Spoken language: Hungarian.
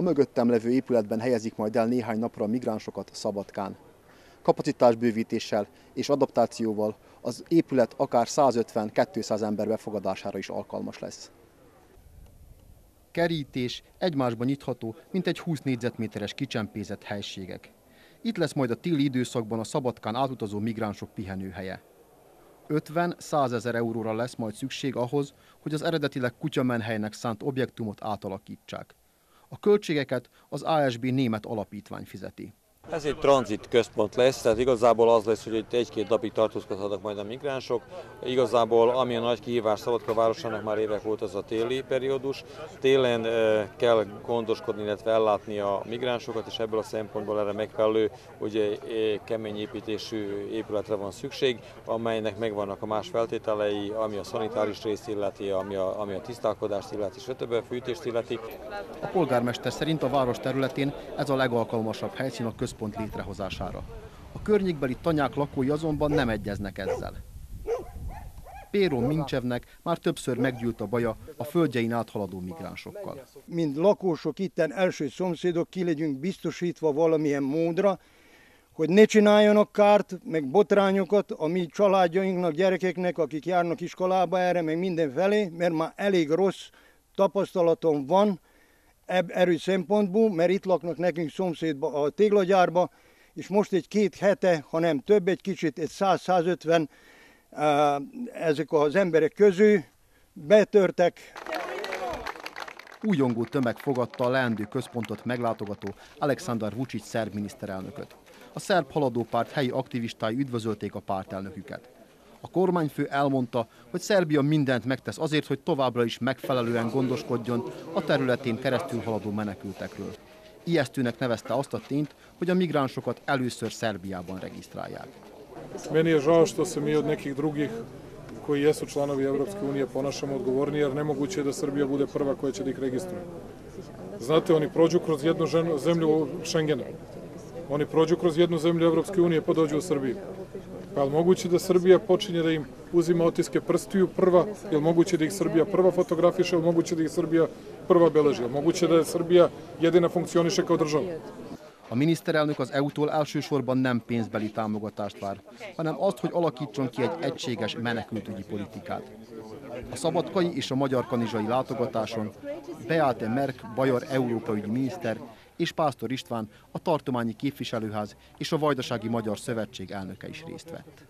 A mögöttem levő épületben helyezik majd el néhány napra a migránsokat Szabadkán. Kapacitásbővítéssel és adaptációval az épület akár 150-200 ember befogadására is alkalmas lesz. Kerítés, egymásban nyitható, mint egy 20 négyzetméteres kicsempézett helységek. Itt lesz majd a téli időszakban a Szabadkán átutazó migránsok pihenőhelye. 50-100 ezer euróra lesz majd szükség ahhoz, hogy az eredetileg kutyamenhelynek szánt objektumot átalakítsák. A költségeket az ASB német alapítvány fizeti. Ez egy tranzit központ lesz, tehát igazából az lesz, hogy itt egy-két napig tartózkodhatnak majd a migránsok. Igazából ami a nagy kihívás Szabadka városának már évek volt az a téli periódus. Télen eh, kell gondoskodni, illetve ellátni a migránsokat, és ebből a szempontból erre megfelelő ugye, eh, kemény építésű épületre van szükség, amelynek megvannak a más feltételei, ami a szanitáris részt illeti, ami a, ami a tisztálkodást illeti, stb. fűtést illeti. A polgármester szerint a város területén ez a legalkalmasabb helyszín a központ központ létrehozására. A környékbeli tanyák lakói azonban nem egyeznek ezzel. Péro Mincsevnek már többször meggyűlt a baja a földjein áthaladó migránsokkal. Mint lakósok itten első szomszédok ki legyünk biztosítva valamilyen módra, hogy ne csináljanak kárt, meg botrányokat a mi családjainknak, gyerekeknek, akik járnak iskolába erre, meg mindenfelé, mert már elég rossz tapasztalatom van, erő szempontból, mert itt laknak nekünk szomszédba a téglagyárba, és most egy két hete, hanem több egy kicsit, egy 100-150 ezek az emberek közül betörtek. Újongó tömeg fogadta a leendő központot meglátogató Alexander Vucic szerb miniszterelnököt. A szerb haladópárt helyi aktivistái üdvözölték a pártelnöküket. A kormányfő elmondta, hogy Szerbia mindent megtesz azért, hogy továbbra is megfelelően gondoskodjon a területén keresztül haladó menekültekről. Ijesztőnek nevezte azt a tényt, hogy a migránsokat először Szerbiában regisztrálják. Meni je žao što se mi od nekih drugih koji jesu članovi Evropske unije ponašamo odgovorni, jer nemoguće je da Srbija bude prva koja će da ih registruje. Znate, oni prođu kroz jednu zemlju Schengena. Oni prođu kroz jednu zemlju Evropske unije pa dođu u Srbiju. Pa je moguće da Srbija počinje da im uzima otiske prstiju prva? Je moguće da ih Srbija prva fotografiše? Je moguće da ih Srbija prva beleži? Je moguće da je Srbija jedina funkcioniše kao država? A miniszterelnök az EU-tól elsősorban nem pénzbeli támogatást vár, hanem azt, hogy alakítson ki egy egységes menekültügyi politikát. A szabadkai és a magyar kanizsai látogatáson Beate Merk, Bajor Európai miniszter és Pásztor István, a tartományi képviselőház és a Vajdasági Magyar Szövetség elnöke is részt vett.